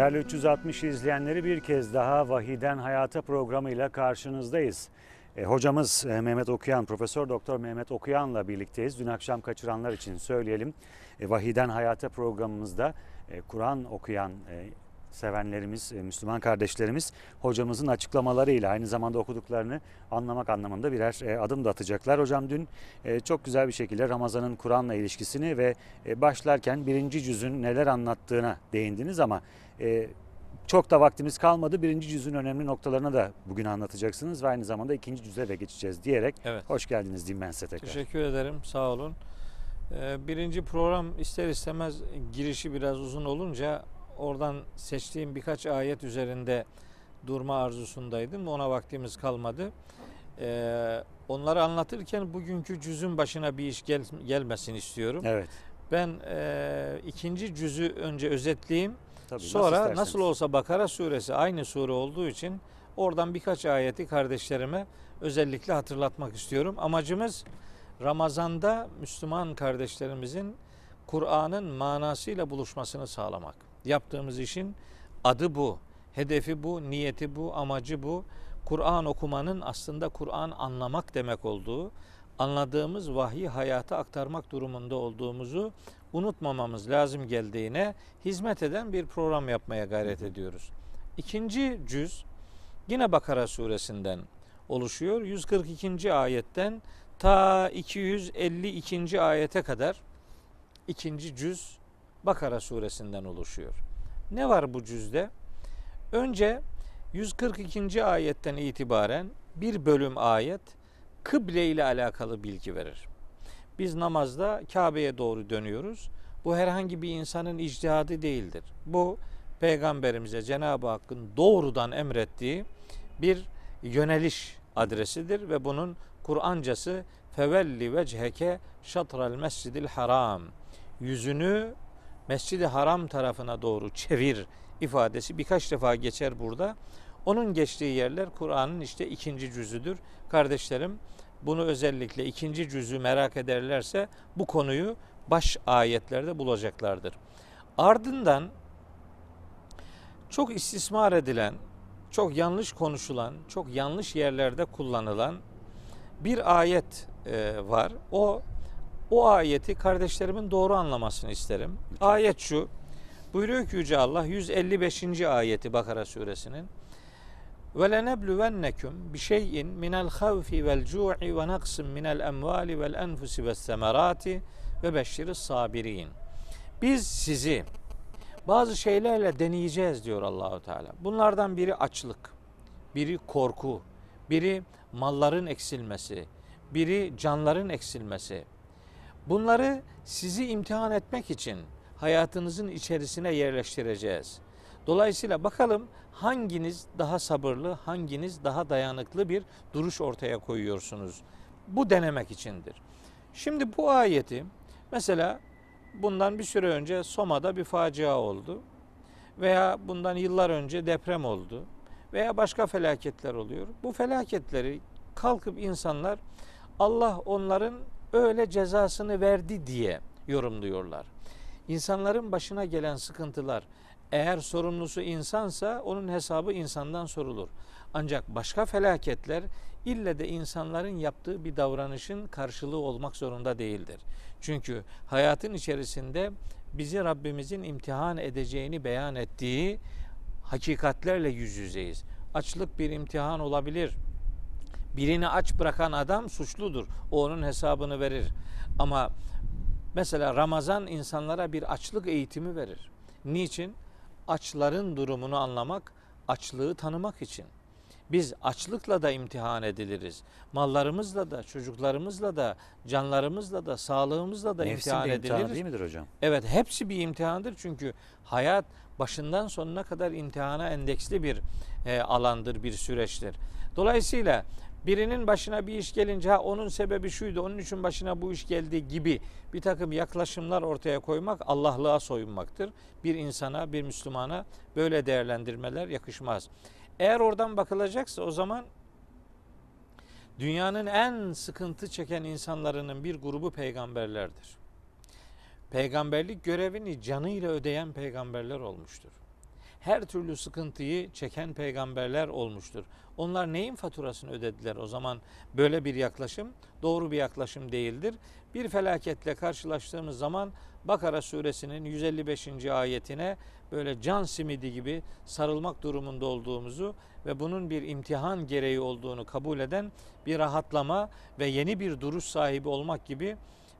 Değerli 360 izleyenleri bir kez daha Vahiden Hayata programıyla karşınızdayız. E, hocamız e, Mehmet Okuyan, Profesör Doktor Mehmet Okuyan'la birlikteyiz. Dün akşam kaçıranlar için söyleyelim. E, Vahiden Hayata programımızda e, Kur'an okuyan e, sevenlerimiz, e, Müslüman kardeşlerimiz hocamızın açıklamalarıyla aynı zamanda okuduklarını anlamak anlamında birer e, adım da atacaklar. Hocam dün e, çok güzel bir şekilde Ramazan'ın Kur'an'la ilişkisini ve e, başlarken birinci cüzün neler anlattığına değindiniz ama e, çok da vaktimiz kalmadı. Birinci cüzün önemli noktalarına da bugün anlatacaksınız ve aynı zamanda ikinci cüze de geçeceğiz diyerek Evet. hoş geldiniz diyeyim ben size tekrar. Teşekkür ederim. Sağ olun. Ee, Birinci program ister istemez girişi biraz uzun olunca oradan seçtiğim birkaç ayet üzerinde durma arzusundaydım. Ona vaktimiz kalmadı. Ee, Onları anlatırken bugünkü cüzün başına bir iş gel- gelmesin istiyorum. Evet. Ben e, ikinci cüzü önce özetleyeyim. Tabii, Sonra nasıl, isterseniz. olsa Bakara suresi aynı sure olduğu için oradan birkaç ayeti kardeşlerime özellikle hatırlatmak istiyorum. Amacımız Ramazan'da Müslüman kardeşlerimizin Kur'an'ın manasıyla buluşmasını sağlamak. Yaptığımız işin adı bu, hedefi bu, niyeti bu, amacı bu. Kur'an okumanın aslında Kur'an anlamak demek olduğu, anladığımız vahyi hayata aktarmak durumunda olduğumuzu unutmamamız lazım geldiğine hizmet eden bir program yapmaya gayret ediyoruz. İkinci cüz yine Bakara suresinden oluşuyor. 142. ayetten ta 252. ayete kadar ikinci cüz Bakara suresinden oluşuyor. Ne var bu cüzde? Önce 142. ayetten itibaren bir bölüm ayet kıble ile alakalı bilgi verir. Biz namazda Kabe'ye doğru dönüyoruz. Bu herhangi bir insanın icdihadı değildir. Bu peygamberimize Cenab-ı Hakk'ın doğrudan emrettiği bir yöneliş adresidir ve bunun Kur'ancası fevelli vecheke şatral mescidil haram yüzünü Mescid-i Haram tarafına doğru çevir ifadesi birkaç defa geçer burada. Onun geçtiği yerler Kur'an'ın işte ikinci cüzüdür. Kardeşlerim bunu özellikle ikinci cüzü merak ederlerse bu konuyu baş ayetlerde bulacaklardır. Ardından çok istismar edilen, çok yanlış konuşulan, çok yanlış yerlerde kullanılan bir ayet e, var. O o ayeti kardeşlerimin doğru anlamasını isterim. Ayet şu. Buyuruyor ki Yüce Allah 155. ayeti Bakara suresinin. Ve lenebluvennekum bi şey'in minel havfi vel cu'i ve naqsin minel emvali vel enfusi ve semerati ve beşşiris sabirin. Biz sizi bazı şeylerle deneyeceğiz diyor Allahu Teala. Bunlardan biri açlık, biri korku, biri malların eksilmesi, biri canların eksilmesi. Bunları sizi imtihan etmek için hayatınızın içerisine yerleştireceğiz. Dolayısıyla bakalım hanginiz daha sabırlı, hanginiz daha dayanıklı bir duruş ortaya koyuyorsunuz. Bu denemek içindir. Şimdi bu ayeti mesela bundan bir süre önce Soma'da bir facia oldu veya bundan yıllar önce deprem oldu veya başka felaketler oluyor. Bu felaketleri kalkıp insanlar Allah onların öyle cezasını verdi diye yorumluyorlar. İnsanların başına gelen sıkıntılar eğer sorumlusu insansa onun hesabı insandan sorulur. Ancak başka felaketler ille de insanların yaptığı bir davranışın karşılığı olmak zorunda değildir. Çünkü hayatın içerisinde bizi Rabbimizin imtihan edeceğini beyan ettiği hakikatlerle yüz yüzeyiz. Açlık bir imtihan olabilir. Birini aç bırakan adam suçludur. O onun hesabını verir. Ama mesela Ramazan insanlara bir açlık eğitimi verir. Niçin? Açların durumunu anlamak, açlığı tanımak için. Biz açlıkla da imtihan ediliriz. Mallarımızla da, çocuklarımızla da, canlarımızla da, sağlığımızla da Nefsin imtihan de imtihanı ediliriz. değil midir hocam? Evet hepsi bir imtihandır çünkü hayat başından sonuna kadar imtihana endeksli bir e, alandır, bir süreçtir. Dolayısıyla birinin başına bir iş gelince ha onun sebebi şuydu, onun için başına bu iş geldi gibi bir takım yaklaşımlar ortaya koymak Allah'lığa soyunmaktır. Bir insana, bir Müslümana böyle değerlendirmeler yakışmaz. Eğer oradan bakılacaksa o zaman dünyanın en sıkıntı çeken insanlarının bir grubu peygamberlerdir peygamberlik görevini canıyla ödeyen peygamberler olmuştur. Her türlü sıkıntıyı çeken peygamberler olmuştur. Onlar neyin faturasını ödediler o zaman? Böyle bir yaklaşım doğru bir yaklaşım değildir. Bir felaketle karşılaştığımız zaman Bakara suresinin 155. ayetine böyle can simidi gibi sarılmak durumunda olduğumuzu ve bunun bir imtihan gereği olduğunu kabul eden bir rahatlama ve yeni bir duruş sahibi olmak gibi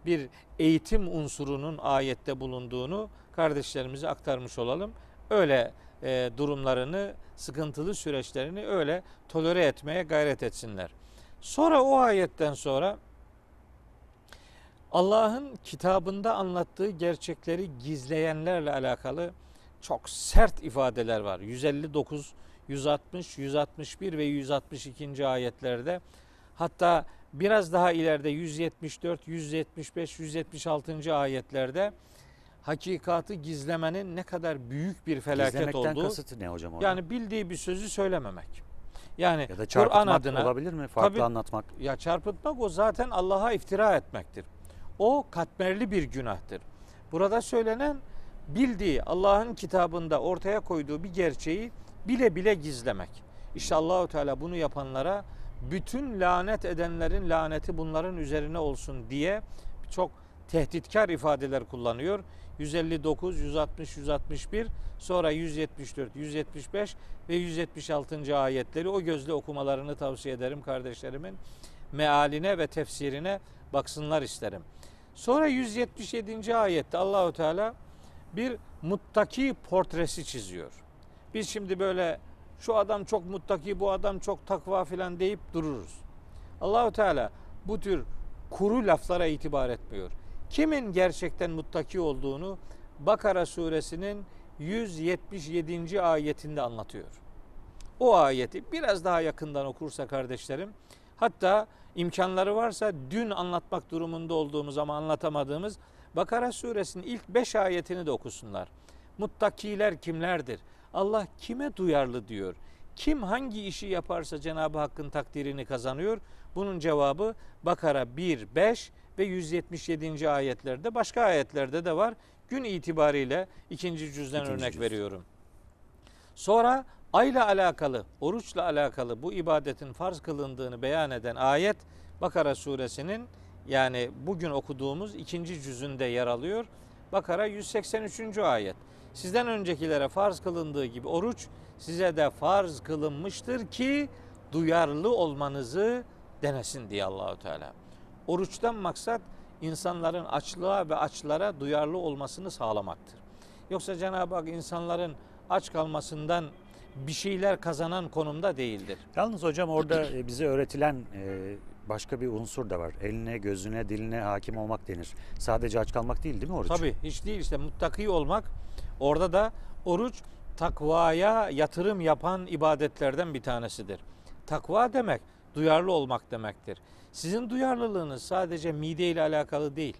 bir eğitim unsurunun ayette bulunduğunu kardeşlerimize aktarmış olalım. Öyle e, durumlarını, sıkıntılı süreçlerini öyle tolere etmeye gayret etsinler. Sonra o ayetten sonra Allah'ın kitabında anlattığı gerçekleri gizleyenlerle alakalı çok sert ifadeler var. 159, 160, 161 ve 162. ayetlerde hatta biraz daha ileride 174, 175, 176. ayetlerde hakikatı gizlemenin ne kadar büyük bir felaket Gizlemekten olduğu. kasıtı ne hocam orada? Yani bildiği bir sözü söylememek. Yani ya da Kur'an adına olabilir mi? Farklı Tabii. anlatmak. ya çarpıtmak o zaten Allah'a iftira etmektir. O katmerli bir günahtır. Burada söylenen bildiği Allah'ın kitabında ortaya koyduğu bir gerçeği bile bile gizlemek. İşte Allahu Teala bunu yapanlara bütün lanet edenlerin laneti bunların üzerine olsun diye çok tehditkar ifadeler kullanıyor. 159, 160, 161, sonra 174, 175 ve 176. ayetleri o gözle okumalarını tavsiye ederim kardeşlerimin. Mealine ve tefsirine baksınlar isterim. Sonra 177. ayette Allahu Teala bir muttaki portresi çiziyor. Biz şimdi böyle şu adam çok muttaki, bu adam çok takva filan deyip dururuz. Allahu Teala bu tür kuru laflara itibar etmiyor. Kimin gerçekten muttaki olduğunu Bakara suresinin 177. ayetinde anlatıyor. O ayeti biraz daha yakından okursa kardeşlerim, hatta imkanları varsa dün anlatmak durumunda olduğumuz ama anlatamadığımız Bakara suresinin ilk 5 ayetini de okusunlar. Muttakiler kimlerdir? Allah kime duyarlı diyor? Kim hangi işi yaparsa Cenab-ı Hakk'ın takdirini kazanıyor? Bunun cevabı Bakara 1, 5 ve 177. ayetlerde başka ayetlerde de var. Gün itibariyle ikinci cüzden İkinci örnek cüz. veriyorum. Sonra ayla alakalı, oruçla alakalı bu ibadetin farz kılındığını beyan eden ayet Bakara suresinin yani bugün okuduğumuz ikinci cüzünde yer alıyor. Bakara 183. ayet. Sizden öncekilere farz kılındığı gibi oruç size de farz kılınmıştır ki duyarlı olmanızı denesin diye Allahu Teala. Oruçtan maksat insanların açlığa ve açlara duyarlı olmasını sağlamaktır. Yoksa Cenab-ı Hak insanların aç kalmasından bir şeyler kazanan konumda değildir. Yalnız hocam orada e, bize öğretilen e, başka bir unsur da var. Eline, gözüne, diline hakim olmak denir. Sadece aç kalmak değil değil mi oruç? Tabii hiç değil işte muttaki olmak. Orada da oruç takvaya yatırım yapan ibadetlerden bir tanesidir. Takva demek duyarlı olmak demektir. Sizin duyarlılığınız sadece mide ile alakalı değil.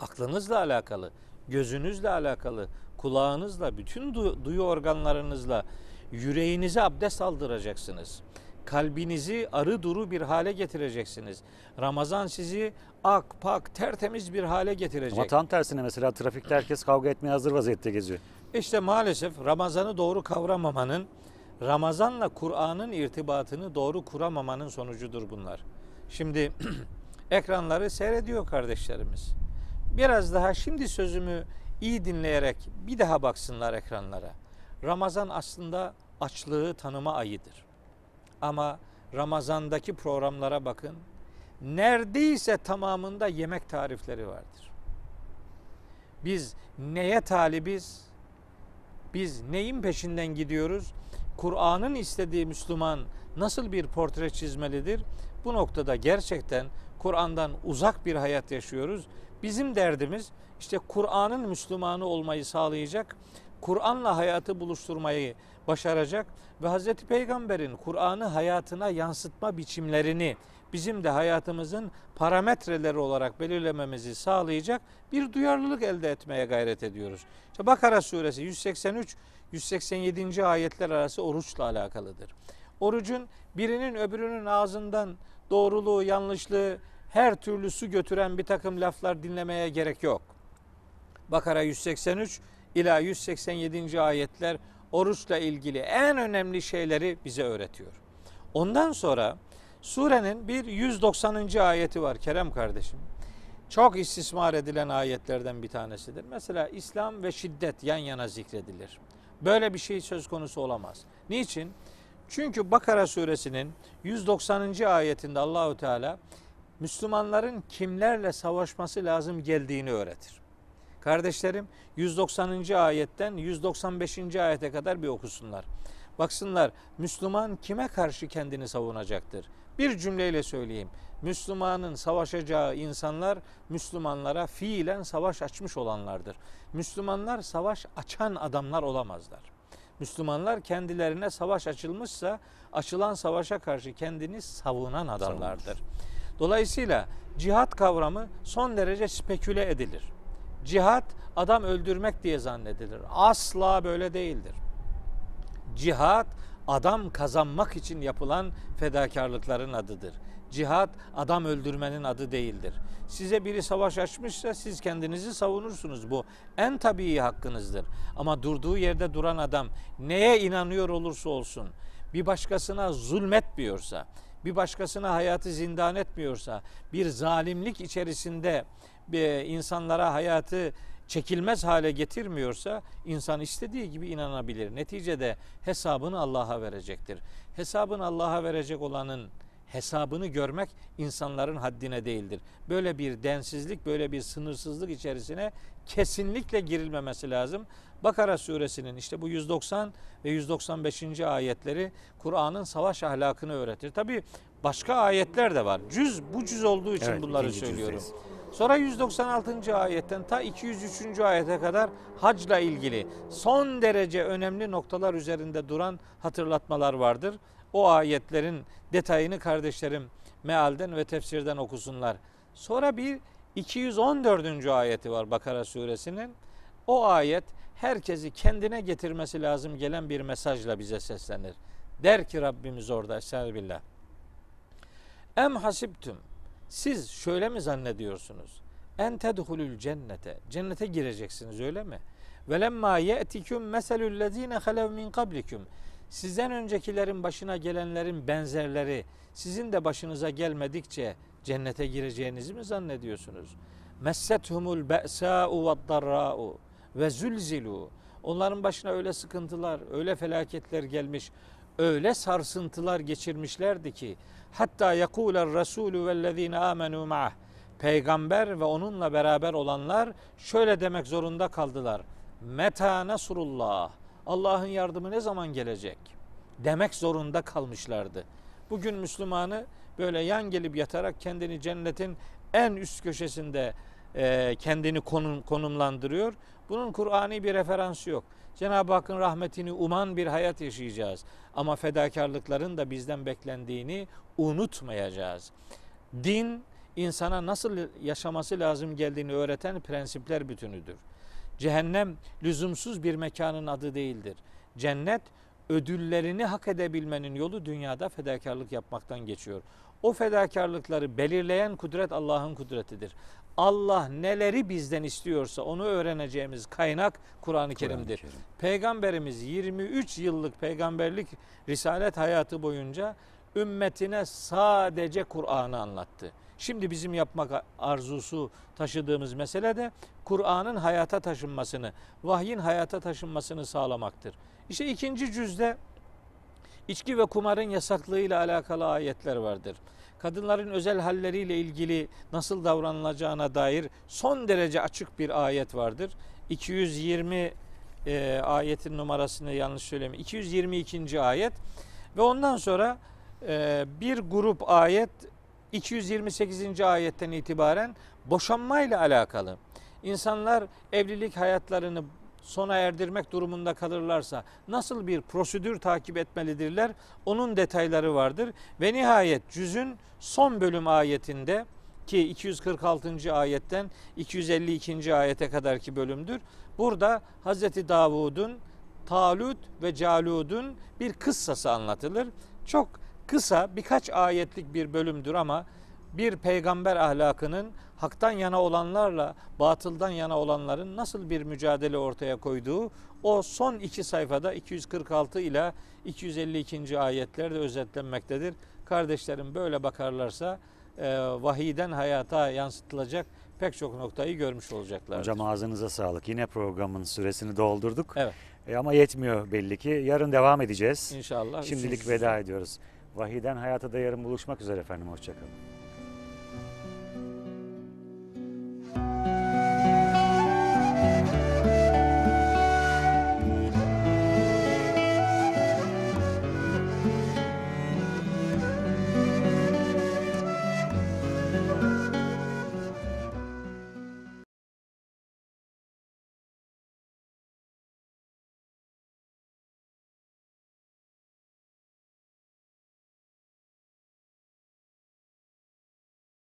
Aklınızla alakalı, gözünüzle alakalı, kulağınızla, bütün du- duyu organlarınızla yüreğinize abdest aldıracaksınız. Kalbinizi arı duru bir hale getireceksiniz. Ramazan sizi ak, pak, tertemiz bir hale getirecek. Ama tam tersine mesela trafikte herkes kavga etmeye hazır vaziyette geziyor. İşte maalesef Ramazan'ı doğru kavramamanın, Ramazan'la Kur'an'ın irtibatını doğru kuramamanın sonucudur bunlar. Şimdi ekranları seyrediyor kardeşlerimiz. Biraz daha şimdi sözümü iyi dinleyerek bir daha baksınlar ekranlara. Ramazan aslında açlığı tanıma ayıdır. Ama Ramazan'daki programlara bakın. Neredeyse tamamında yemek tarifleri vardır. Biz neye talibiz? Biz neyin peşinden gidiyoruz? Kur'an'ın istediği Müslüman nasıl bir portre çizmelidir? Bu noktada gerçekten Kur'an'dan uzak bir hayat yaşıyoruz. Bizim derdimiz işte Kur'an'ın Müslümanı olmayı sağlayacak, Kur'an'la hayatı buluşturmayı başaracak ve Hazreti Peygamber'in Kur'an'ı hayatına yansıtma biçimlerini bizim de hayatımızın parametreleri olarak belirlememizi sağlayacak bir duyarlılık elde etmeye gayret ediyoruz. İşte Bakara suresi 183 187. ayetler arası oruçla alakalıdır. Orucun birinin öbürünün ağzından doğruluğu, yanlışlığı, her türlü su götüren bir takım laflar dinlemeye gerek yok. Bakara 183 ila 187. ayetler oruçla ilgili en önemli şeyleri bize öğretiyor. Ondan sonra surenin bir 190. ayeti var Kerem kardeşim. Çok istismar edilen ayetlerden bir tanesidir. Mesela İslam ve şiddet yan yana zikredilir. Böyle bir şey söz konusu olamaz. Niçin? Çünkü Bakara suresinin 190. ayetinde Allahu Teala Müslümanların kimlerle savaşması lazım geldiğini öğretir. Kardeşlerim 190. ayetten 195. ayete kadar bir okusunlar. Baksınlar Müslüman kime karşı kendini savunacaktır? Bir cümleyle söyleyeyim. Müslümanın savaşacağı insanlar Müslümanlara fiilen savaş açmış olanlardır. Müslümanlar savaş açan adamlar olamazlar. Müslümanlar kendilerine savaş açılmışsa açılan savaşa karşı kendini savunan adamlardır. Dolayısıyla cihat kavramı son derece speküle edilir. Cihat adam öldürmek diye zannedilir. Asla böyle değildir. Cihat adam kazanmak için yapılan fedakarlıkların adıdır. Cihat adam öldürmenin adı değildir. Size biri savaş açmışsa siz kendinizi savunursunuz. Bu en tabii hakkınızdır. Ama durduğu yerde duran adam neye inanıyor olursa olsun bir başkasına zulmetmiyorsa, bir başkasına hayatı zindan etmiyorsa, bir zalimlik içerisinde insanlara hayatı çekilmez hale getirmiyorsa insan istediği gibi inanabilir. Neticede hesabını Allah'a verecektir. Hesabını Allah'a verecek olanın hesabını görmek insanların haddine değildir. Böyle bir densizlik, böyle bir sınırsızlık içerisine kesinlikle girilmemesi lazım. Bakara suresinin işte bu 190 ve 195. ayetleri Kur'an'ın savaş ahlakını öğretir. Tabi başka ayetler de var. Cüz bu cüz olduğu için Evet, bunları söylüyorum. cüzdeyiz. Sonra 196. ayetten ta 203. ayete kadar hacla ilgili son derece önemli noktalar üzerinde duran hatırlatmalar vardır. O ayetlerin detayını kardeşlerim mealden ve tefsirden okusunlar. Sonra bir 214. ayeti var Bakara suresinin. O ayet herkesi kendine getirmesi lazım gelen bir mesajla bize seslenir. Der ki Rabbimiz orada Estağfirullah. Em hasibtum siz şöyle mi zannediyorsunuz? En tedhulul cennete. Cennete gireceksiniz öyle mi? Ve lemma ye'tikum meselul lezine halev min kablikum. Sizden öncekilerin başına gelenlerin benzerleri sizin de başınıza gelmedikçe cennete gireceğinizi mi zannediyorsunuz? Messethumul be'sa'u ve darra'u ve zulzilu. Onların başına öyle sıkıntılar, öyle felaketler gelmiş, öyle sarsıntılar geçirmişlerdi ki hatta yekuler Resulü vellezine amenu ma'ah peygamber ve onunla beraber olanlar şöyle demek zorunda kaldılar. Meta nasrullah. Allah'ın yardımı ne zaman gelecek? Demek zorunda kalmışlardı. Bugün Müslümanı böyle yan gelip yatarak kendini cennetin en üst köşesinde kendini konum, konumlandırıyor. Bunun Kur'ani bir referansı yok. Cenab-ı Hakk'ın rahmetini uman bir hayat yaşayacağız. Ama fedakarlıkların da bizden beklendiğini unutmayacağız. Din insana nasıl yaşaması lazım geldiğini öğreten prensipler bütünüdür. Cehennem lüzumsuz bir mekanın adı değildir. Cennet ödüllerini hak edebilmenin yolu dünyada fedakarlık yapmaktan geçiyor. O fedakarlıkları belirleyen kudret Allah'ın kudretidir. Allah neleri bizden istiyorsa onu öğreneceğimiz kaynak Kur'an-ı Kerim'dir. Kerim. Peygamberimiz 23 yıllık peygamberlik risalet hayatı boyunca ümmetine sadece Kur'an'ı anlattı. Şimdi bizim yapmak arzusu taşıdığımız mesele de Kur'an'ın hayata taşınmasını, vahyin hayata taşınmasını sağlamaktır. İşte ikinci cüzde içki ve kumarın yasaklığıyla alakalı ayetler vardır. Kadınların özel halleriyle ilgili nasıl davranılacağına dair son derece açık bir ayet vardır. 220 e, ayetin numarasını yanlış söyleyeyim. 222. ayet ve ondan sonra e, bir grup ayet 228. ayetten itibaren boşanmayla alakalı. İnsanlar evlilik hayatlarını sona erdirmek durumunda kalırlarsa nasıl bir prosedür takip etmelidirler? Onun detayları vardır. Ve nihayet cüzün son bölüm ayetinde ki 246. ayetten 252. ayete kadarki bölümdür. Burada Hazreti Davud'un Talut ve Calud'un bir kıssası anlatılır. Çok kısa birkaç ayetlik bir bölümdür ama bir peygamber ahlakının haktan yana olanlarla batıldan yana olanların nasıl bir mücadele ortaya koyduğu o son iki sayfada 246 ile 252. ayetlerde özetlenmektedir. Kardeşlerim böyle bakarlarsa e, vahiyden hayata yansıtılacak pek çok noktayı görmüş olacaklardır. Hocam ağzınıza sağlık. Yine programın süresini doldurduk. Evet. E, ama yetmiyor belli ki. Yarın devam edeceğiz. İnşallah. Şimdilik üçüncüsü. veda ediyoruz. Vahiden hayata da yarın buluşmak üzere efendim. Hoşçakalın.